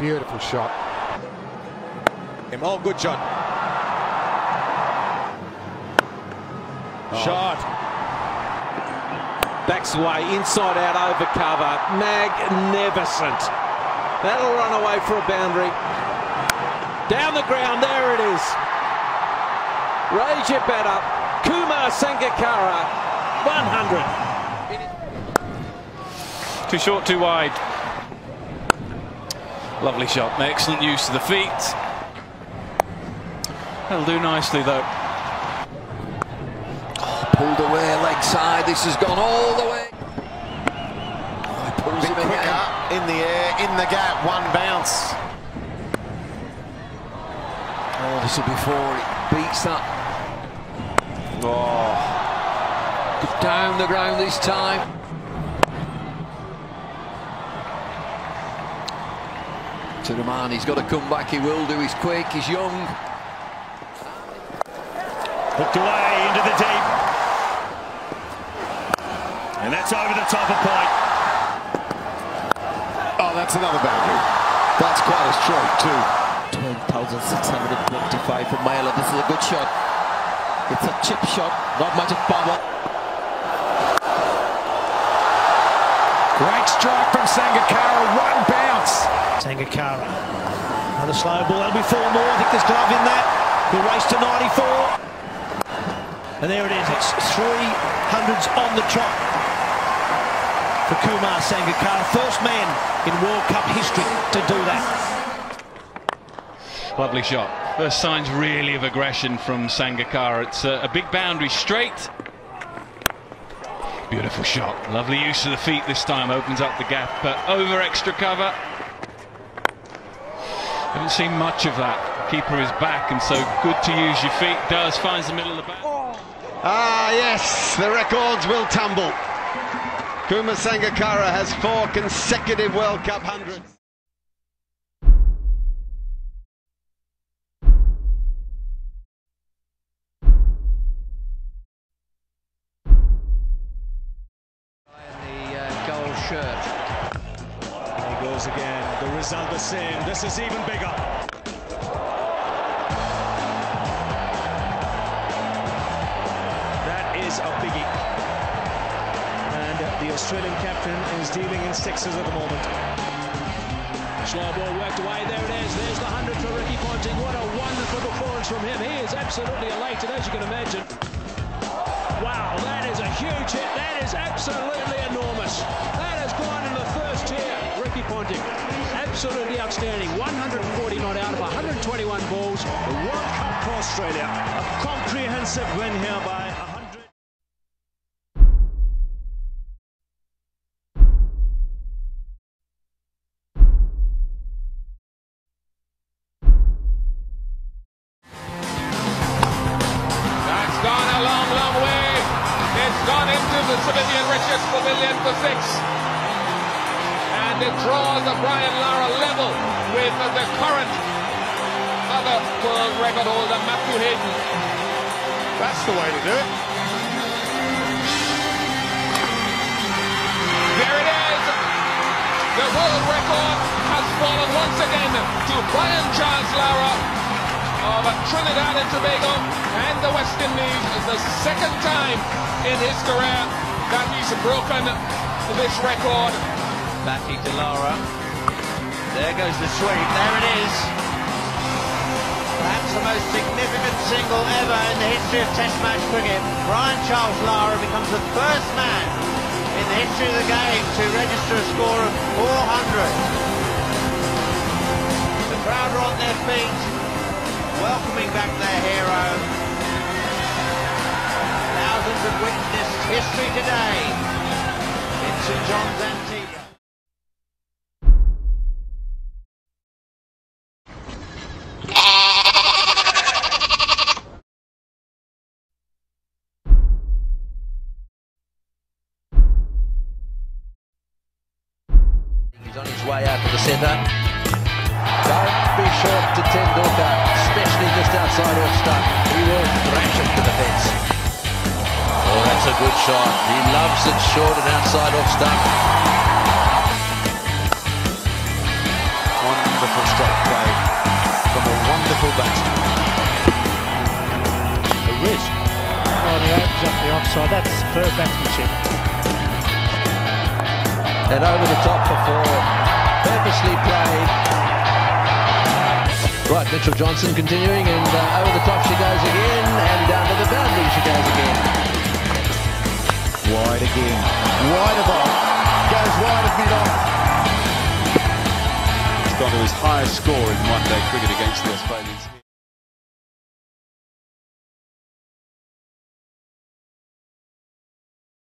Beautiful shot. All good shot. Shot. Backs away, inside out, over cover. Magnificent. That'll run away for a boundary. Down the ground, there it is. Raise your bat up. Kumar Sangakkara, 100. Too short, too wide. Lovely shot. Excellent use of the feet. That'll do nicely, though. Oh, pulled away, leg side. This has gone all the way. Oh, he pulls him Quicker again. in the air, in the gap, one bounce. Oh, this will be four. It beats that. Oh, Down the ground this time. To the man, he's got to come back. He will do. He's quick. He's young. Hooked away into the deep. And that's over the top of point. oh, that's another boundary. That's quite a stroke too. 12,625 for Mailer. This is a good shot. It's a chip shot, not much of power. Great strike from Sangakkara. One bounce. Sangakkara. Another slow ball. That'll be four more. I think there's glove in that. He'll race to 94. And there it is. It's three hundreds on the trot for Kumar Sangakkara. First man in World Cup history to do that. Lovely shot. First signs really of aggression from Sangakkara. It's a, a big boundary straight. Beautiful shot. Lovely use of the feet this time. Opens up the gap, but over extra cover. Haven't seen much of that. Keeper is back, and so good to use your feet. Does finds the middle of the back. Ah, yes, the records will tumble. Kumar Sangakkara has four consecutive World Cup hundreds. This is even bigger. That is a biggie. And the Australian captain is dealing in sixes at the moment. Slow ball worked away. There it is. There's the 100 for Ricky Ponting. What a wonderful performance from him. He is absolutely elated, as you can imagine. Wow, that is a huge hit. That is absolutely enormous. That is gone Ponting, absolutely outstanding. 140 not out of 121 balls. The World Cup for Australia. A comprehensive win here by 100. That's gone a long, long way. It's gone into the Richards Pavilion for six. And it draws the Brian Lara level with the current other world record holder, Matthew Hayden. That's the way to do it. There it is. The world record has fallen once again to Brian Charles Lara of Trinidad and Tobago and the West Indies. The second time in his career that he's broken this record. Batty to Lara. There goes the sweep. There it is. Perhaps the most significant single ever in the history of Test match cricket. Brian Charles Lara becomes the first man in the history of the game to register a score of 400. The crowd are on their feet, welcoming back their hero. Thousands have witnessed history today in St John's Antigua. His way out to the centre. Don't be short to Tendulkar, especially just outside off stump. He will thrash it to the fence. Oh, that's a good shot. He loves it short and outside off stump. Wonderful stroke play from a wonderful batsman. The risk. Oh, he opens up the offside. That's superb batsmanship. And over the top for four. Purposely played. Right, Mitchell Johnson continuing, and uh, over the top she goes again, and down to the boundary she goes again. Wide again. Wide of off. Goes wide of mid off. He's gone to his highest score in one day cricket against the Australians.